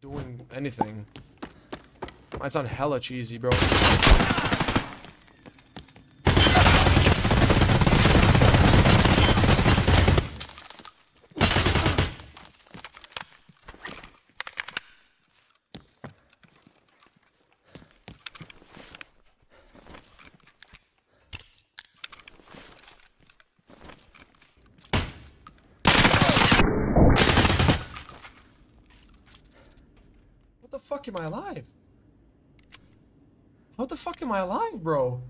doing anything. Might sound hella cheesy, bro. The fuck am I alive? How the fuck am I alive, bro?